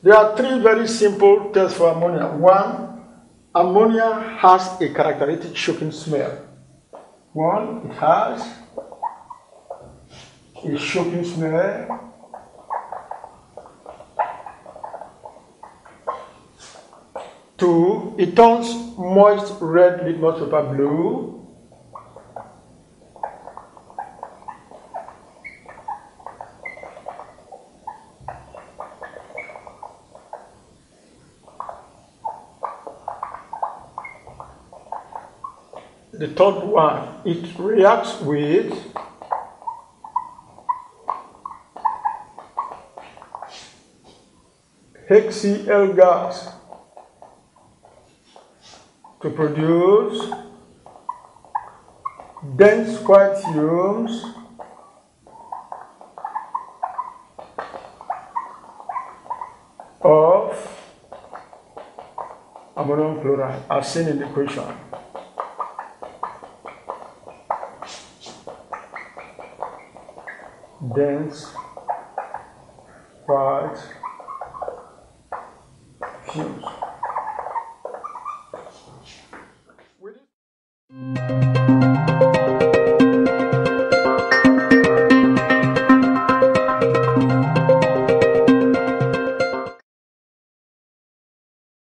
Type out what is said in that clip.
There are three very simple tests for ammonia. One, ammonia has a characteristic choking smell. One, it has a choking smell. Two, it turns moist red litmus paper blue. The third one, it reacts with HCl gas to produce dense white fumes of ammonium chloride as seen in the equation. Dense white fumes.